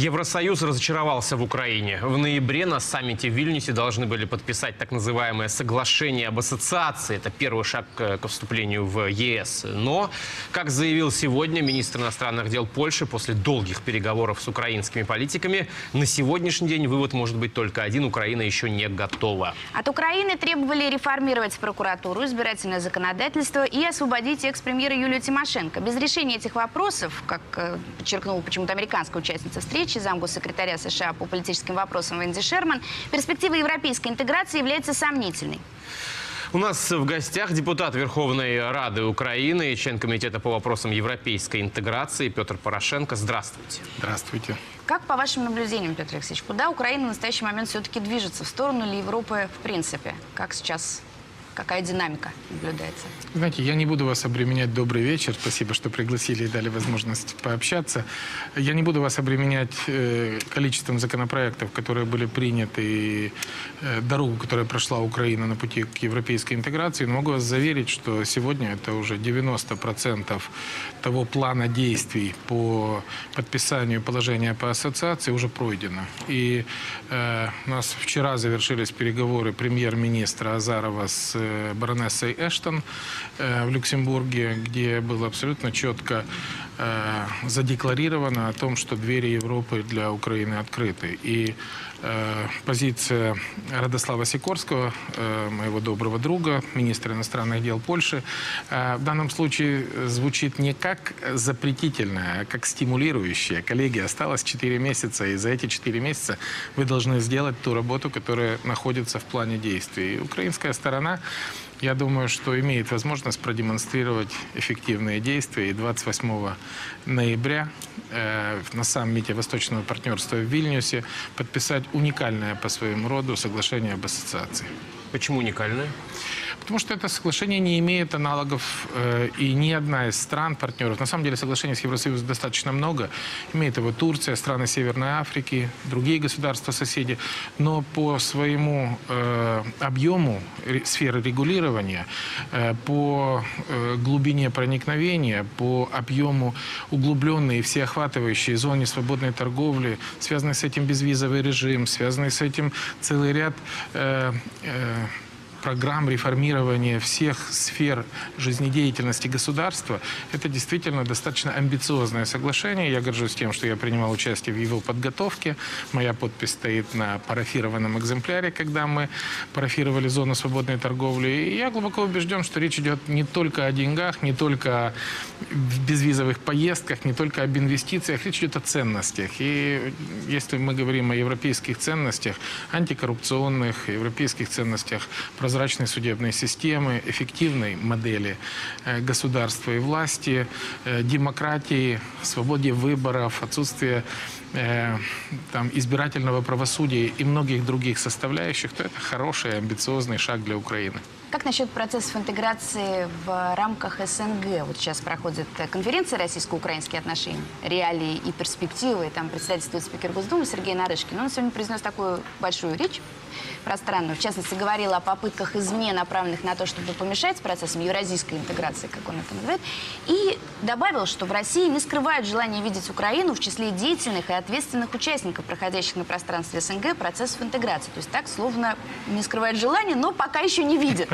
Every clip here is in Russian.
Евросоюз разочаровался в Украине. В ноябре на саммите в Вильнюсе должны были подписать так называемое соглашение об ассоциации. Это первый шаг к вступлению в ЕС. Но, как заявил сегодня министр иностранных дел Польши после долгих переговоров с украинскими политиками, на сегодняшний день вывод может быть только один. Украина еще не готова. От Украины требовали реформировать прокуратуру, избирательное законодательство и освободить экс-премьера Юлию Тимошенко. Без решения этих вопросов, как э, подчеркнула почему-то американская участница встречи, замгоссекретаря США по политическим вопросам Венди Шерман, перспектива европейской интеграции является сомнительной. У нас в гостях депутат Верховной Рады Украины, член комитета по вопросам европейской интеграции Петр Порошенко. Здравствуйте. Здравствуйте. Как по вашим наблюдениям, Петр Алексеевич, куда Украина в настоящий момент все-таки движется? В сторону ли Европы в принципе? Как сейчас, какая динамика наблюдается? Знаете, я не буду вас обременять. Добрый вечер. Спасибо, что пригласили и дали возможность пообщаться. Я не буду вас обременять э, количеством законопроектов, которые были приняты, и э, дорогу, которая прошла Украина на пути к европейской интеграции. Но могу вас заверить, что сегодня это уже 90% того плана действий по подписанию положения по ассоциации уже пройдено. И э, у нас вчера завершились переговоры премьер-министра Азарова с баронессой Эштон э, в Люксембурге, где было абсолютно четко э, задекларировано о том, что двери Европы для Украины открыты. И э, позиция Радослава Сикорского, э, моего доброго друга, министра иностранных дел Польши, э, в данном случае звучит не как запретительная, а как стимулирующая. Коллеги, осталось 4 месяца, и за эти 4 месяца вы должны сделать ту работу, которая находится в плане действий. И украинская сторона я думаю, что имеет возможность продемонстрировать эффективные действия. И 28 ноября э, на саммите Восточного партнерства в Вильнюсе подписать уникальное по своему роду соглашение об ассоциации. Почему уникальное? Потому что это соглашение не имеет аналогов, э, и ни одна из стран-партнеров, на самом деле соглашений с Евросоюзом достаточно много, имеет его Турция, страны Северной Африки, другие государства-соседи, но по своему э, объему ре- сферы регулирования, э, по э, глубине проникновения, по объему углубленной и всеохватывающей зоне свободной торговли, связанный с этим безвизовый режим, связанный с этим целый ряд э, э, программ реформирования всех сфер жизнедеятельности государства, это действительно достаточно амбициозное соглашение. Я горжусь тем, что я принимал участие в его подготовке. Моя подпись стоит на парафированном экземпляре, когда мы парафировали зону свободной торговли. И я глубоко убежден, что речь идет не только о деньгах, не только о безвизовых поездках, не только об инвестициях, речь идет о ценностях. И если мы говорим о европейских ценностях, антикоррупционных, европейских ценностях прозрачной судебной системы, эффективной модели э, государства и власти, э, демократии, свободе выборов, отсутствие э, там, избирательного правосудия и многих других составляющих, то это хороший, амбициозный шаг для Украины. Как насчет процессов интеграции в рамках СНГ? Вот сейчас проходит конференция «Российско-украинские отношения. Реалии и перспективы». Там председательствует спикер Госдумы Сергей Нарышкин. Он сегодня произнес такую большую речь пространную. В частности, говорил о попытках измен, направленных на то, чтобы помешать процессам евразийской интеграции, как он это называет. И добавил, что в России не скрывают желание видеть Украину в числе деятельных и ответственных участников, проходящих на пространстве СНГ процессов интеграции. То есть так, словно не скрывает желание, но пока еще не видит.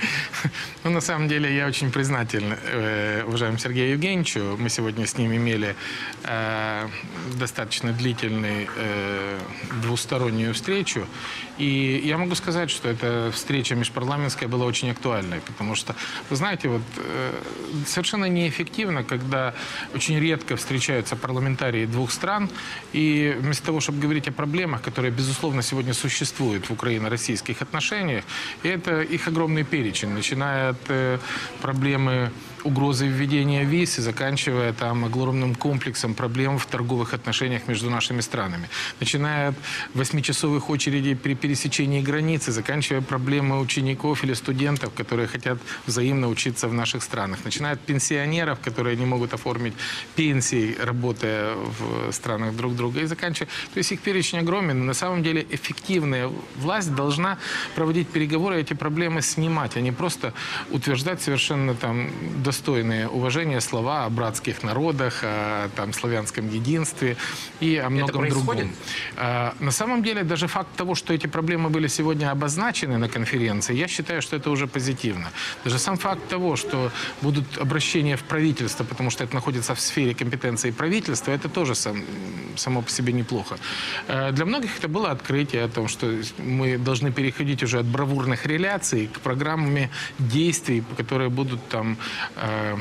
Ну, на самом деле, я очень признателен э, уважаемому Сергею Евгеньевичу. Мы сегодня с ним имели э, достаточно длительную э, двустороннюю встречу. И я могу сказать, что эта встреча межпарламентская была очень актуальной, потому что, вы знаете, вот совершенно неэффективно, когда очень редко встречаются парламентарии двух стран, и вместо того, чтобы говорить о проблемах, которые, безусловно, сегодня существуют в украино-российских отношениях, и это их огромный перечень, начиная от э, проблемы угрозы введения виз и заканчивая там огромным комплексом проблем в торговых отношениях между нашими странами. Начиная от восьмичасовых очередей при пересечении границы, заканчивая проблемой учеников или студентов, которые хотят взаимно учиться в наших странах. Начиная от пенсионеров, которые не могут оформить пенсии, работая в странах друг друга, и заканчивая... То есть их перечень огромен. На самом деле эффективная власть должна проводить переговоры, эти проблемы снимать, а не просто утверждать совершенно там достойные уважения слова о братских народах, о там, славянском единстве и о многом происходит? другом. А, На самом деле, даже факт того, что эти проблемы были сегодня обозначены на конференции, я считаю, что это уже позитивно. Даже сам факт того, что будут обращения в правительство, потому что это находится в сфере компетенции правительства, это тоже сам- само по себе неплохо. Э, Для многих это было открытие о том, что мы должны переходить уже от бравурных реляций к программе действий, которые будут там э,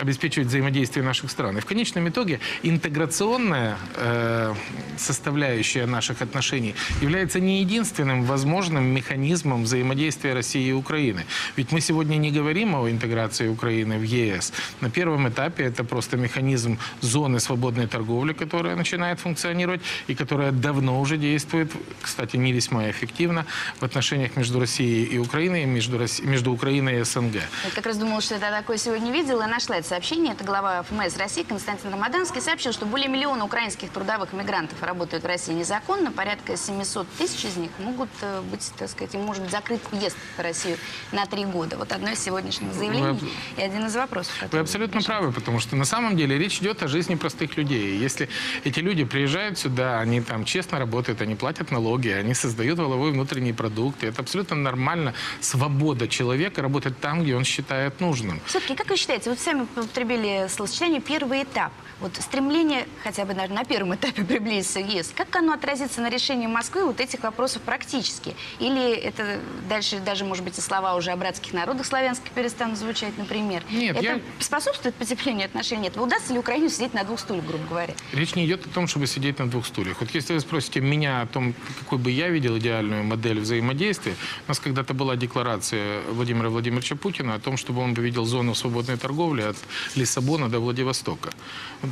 обеспечивать взаимодействие наших стран. И в конечном итоге интеграционная э, составляющая наших отношений является не единственным возможным механизмом взаимодействия России и Украины. Ведь мы сегодня не говорим о интеграции Украины в ЕС. На первом этапе это просто механизм зоны свободной торговли, которая начинает функционировать и которая давно уже действует, кстати, не весьма эффективно в отношениях между Россией и Украиной, между, Росси- между Украиной и СНГ. Я как раз думала, что это такое сегодня видела и нашла это сообщение. Это глава ФМС России Константин Рамаданский сообщил, что более миллиона украинских трудовых мигрантов работают в России незаконно. Порядка 700 тысяч из них могут э, быть, так сказать, им может быть закрыт въезд в Россию на три года. Вот одно из сегодняшних заявлений Вы- и один из вопросов. Вы абсолютно правы, потому что на самом деле речь идет о жизни простых людей. Если эти люди приезжают сюда, они там честно работают, они платят налоги, они создают воловой внутренний продукт. И это абсолютно нормально. Свобода человека работать там, где он считает нужным. Все-таки, как вы считаете, вот сами употребили словосочетание «первый этап». Вот стремление, хотя бы, наверное, на первом этапе приблизиться к ЕС, как оно отразится на решении Москвы вот этих вопросов практически? Или это дальше даже, может быть, и слова уже о братских народах славянских перестанут звучать, например? Нет, это я- способствует потеплению отношений? Нет. Удастся ли Украине сидеть на двух стульях, грубо говоря? Речь не идет о том, чтобы сидеть на двух стульях. Вот если вы спросите меня о том, какой бы я видел идеальную модель взаимодействия, у нас когда-то была декларация Владимира Владимировича Путина о том, чтобы он бы видел зону свободной торговли от Лиссабона до Владивостока.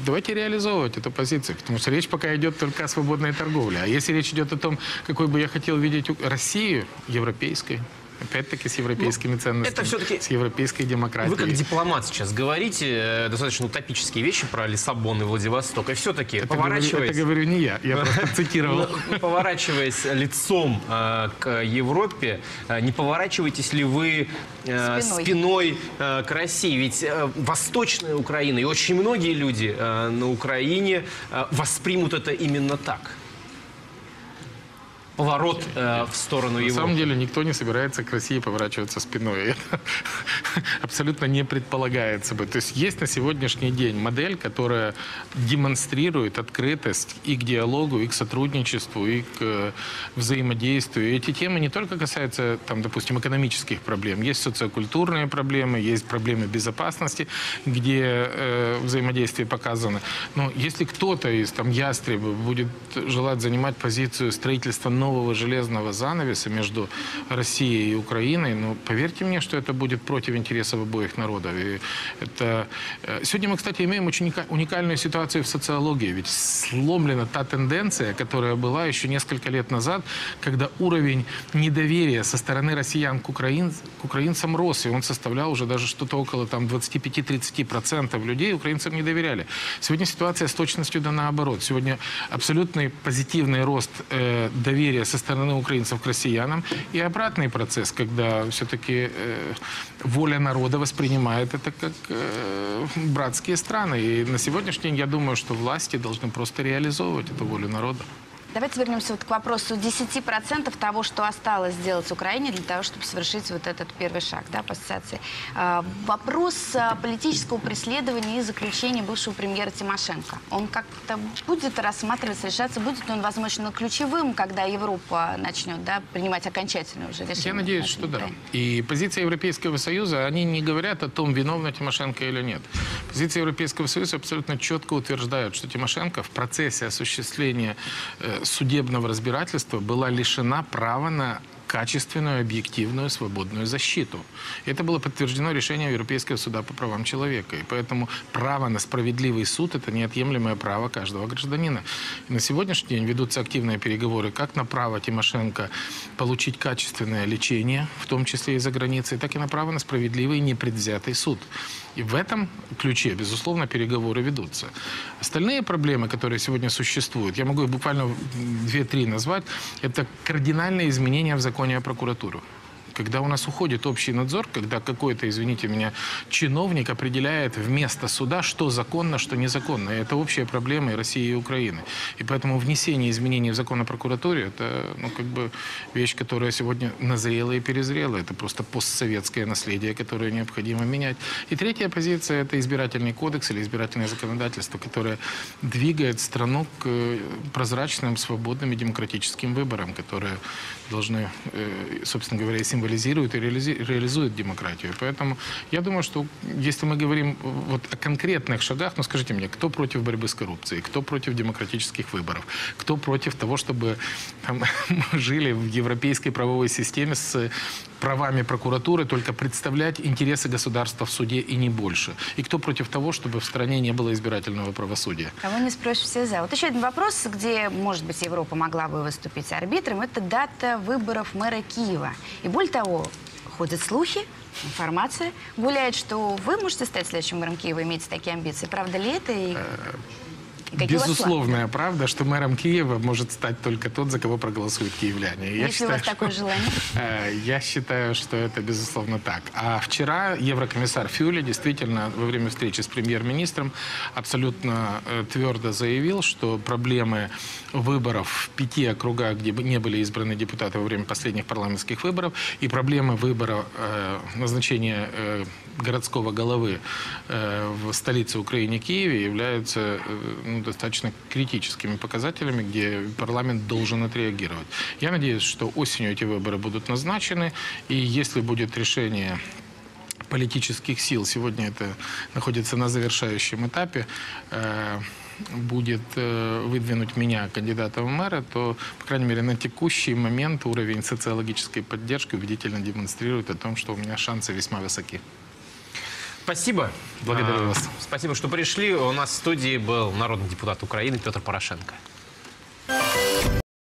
Давайте реализовывать эту позицию, потому что речь пока идет только о свободной торговле. А если речь идет о том, какой бы я хотел видеть Россию европейской, опять-таки с европейскими ценностями, это всё-таки- с европейской демократией. Вы как дипломат сейчас говорите э, достаточно утопические вещи про Лиссабон и Владивосток. И все-таки, это, говорю, поворачиваясь... это говорю не я, я просто цитировал. Ну, Поворачиваясь лицом э, к Европе, э, не поворачиваетесь ли вы Спиной. к России? Ведь Восточная Украина и очень многие люди на Украине воспримут это именно так. Поворот э, в сторону На Европы. самом деле никто не собирается к России поворачиваться спиной. Это абсолютно не предполагается бы. То есть есть на сегодняшний день модель, которая демонстрирует открытость и к диалогу, и к сотрудничеству, и к э, взаимодействию. И эти темы не только касаются, там, допустим, экономических проблем. Есть социокультурные проблемы, есть проблемы безопасности, где э, взаимодействие показано. Но если кто-то из там ястреба будет желать занимать позицию строительства нового железного занавеса между Россией и Украиной, ну, поверьте мне, что это будет против интересов обоих народов. И это... э, Сегодня мы, кстати, имеем очень уника- уникальную ситуацию в социологии. Ведь сломлена та тенденция, которая была еще несколько лет назад, когда уровень недоверия со стороны россиян к, украин... к украинцам рос, и он составлял уже даже что-то около там, 25-30% людей украинцам не доверяли. Сегодня ситуация с точностью да наоборот. Сегодня абсолютный позитивный рост э, доверия со стороны украинцев к россиянам и обратный процесс, когда все-таки э, воля народа воспринимает это как э, братские страны. И на сегодняшний день я думаю, что власти должны просто реализовывать эту волю народа. Давайте вернемся вот к вопросу 10% того, что осталось сделать Украине для того, чтобы совершить вот этот первый шаг да, по ассоциации. А, Вопрос а, политического преследования и заключения бывшего премьера Тимошенко. Он как-то будет рассматриваться, решаться, будет он, возможно, ключевым, когда Европа начнет да, принимать окончательное уже решение? Я надеюсь, что да. И позиция Европейского Союза, они не говорят о том, виновна Тимошенко или нет. Позиция Европейского Союза абсолютно четко утверждает, что Тимошенко в процессе осуществления э, судебного разбирательства была лишена права на качественную, объективную, свободную защиту. Это было подтверждено решением Европейского суда по правам человека. И поэтому право на справедливый суд – это неотъемлемое право каждого гражданина. И на сегодняшний день ведутся активные переговоры как на право Тимошенко получить качественное лечение, в том числе и за границей, так и на право на справедливый непредвзятый суд. И в этом ключе, безусловно, переговоры ведутся. Остальные проблемы, которые сегодня существуют, я могу их буквально две-три назвать, это кардинальные изменения в законе о прокуратуре. Когда у нас уходит общий надзор, когда какой-то, извините меня, чиновник определяет вместо суда, что законно, что незаконно. И это общая проблема и России, и Украины. И поэтому внесение изменений в закон о прокуратуре – это ну, как бы вещь, которая сегодня назрела и перезрела. Это просто постсоветское наследие, которое необходимо менять. И третья позиция – это избирательный кодекс или избирательное законодательство, которое двигает страну к э, прозрачным, свободным и демократическим выборам, которые должны, э, собственно говоря, и символизируют и реализуют демократию. Поэтому я думаю, что если мы говорим вот о конкретных шагах, ну скажите мне, кто против борьбы с коррупцией, кто против демократических выборов, кто против того, чтобы там, мы жили в европейской правовой системе с правами прокуратуры, только представлять интересы государства в суде и не больше. И кто против того, чтобы в стране не было избирательного правосудия. Кого не спросишь, все за. Вот еще один вопрос, где, может быть, Европа могла бы выступить арбитром, это дата выборов мэра Киева. И более того, ходят слухи, информация гуляет, что вы можете стать следующим мэром Киева, имеете такие амбиции. Правда ли это? И, планы? Безусловная правда, что мэром Киева может стать только тот, за кого проголосуют киевляне. Я Если у вас считаю, такое что- желание. Э, Я считаю, что это безусловно так. А вчера еврокомиссар Фюли действительно во время встречи с премьер-министром абсолютно э, твердо заявил, что проблемы выборов в пяти округах, где не были избраны депутаты во время последних парламентских выборов, и проблемы выбора э, назначения городского головы э, в столице Украины Киеве являются э, ну, достаточно критическими показателями, где парламент должен отреагировать. Я надеюсь, что осенью эти выборы будут назначены, и если будет решение политических сил, сегодня это находится на завершающем этапе, э, будет выдвинуть меня кандидатом в мэра, то, по крайней мере, на текущий момент уровень социологической поддержки убедительно демонстрирует о том, что у меня шансы весьма высоки. Спасибо. Благодарю А, вас. Спасибо, что пришли. У нас в студии был народный депутат Украины Петр Порошенко.